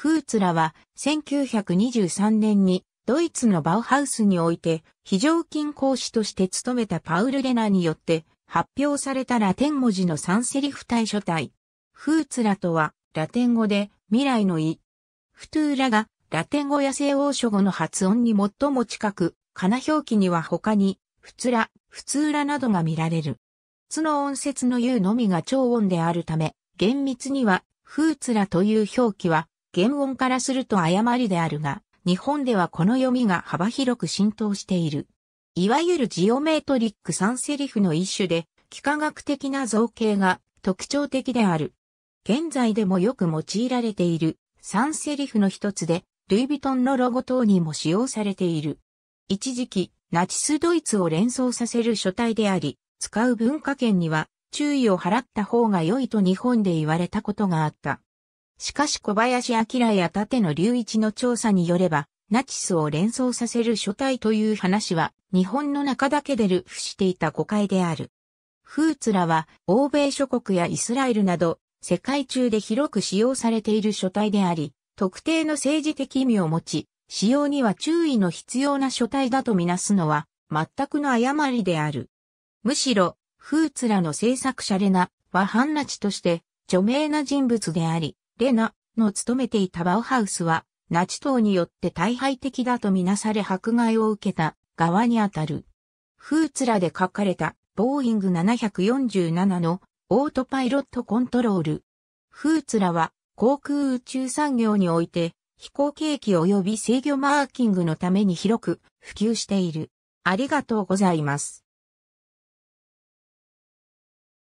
フーツラは1923年にドイツのバウハウスにおいて非常勤講師として務めたパウル・レナーによって発表されたラテン文字のサンセリフ体書体。フーツラとはラテン語で未来の意。フトゥーラがラテン語や西欧書語の発音に最も近く、カナ表記には他に、フツラ、フツーラなどが見られる。つの音節の U のみが超音であるため、厳密には、フーツラという表記は、原音からすると誤りであるが、日本ではこの読みが幅広く浸透している。いわゆるジオメートリックサンセリフの一種で、幾何学的な造形が特徴的である。現在でもよく用いられているサンセリフの一つで、ルイ・ヴィトンのロゴ等にも使用されている。一時期、ナチスドイツを連想させる書体であり、使う文化圏には注意を払った方が良いと日本で言われたことがあった。しかし小林明や立野隆一の調査によれば、ナチスを連想させる書体という話は、日本の中だけでルフしていた誤解である。フーツラは、欧米諸国やイスラエルなど、世界中で広く使用されている書体であり、特定の政治的意味を持ち、使用には注意の必要な書体だとみなすのは全くの誤りである。むしろ、フーツラの制作者レナはハンナチとして著名な人物であり、レナの務めていたバウハウスはナチ党によって大敗的だとみなされ迫害を受けた側にあたる。フーツラで書かれたボーイング747のオートパイロットコントロール。フーツラは航空宇宙産業において飛行景気及び制御マーキングのために広く普及している。ありがとうございます。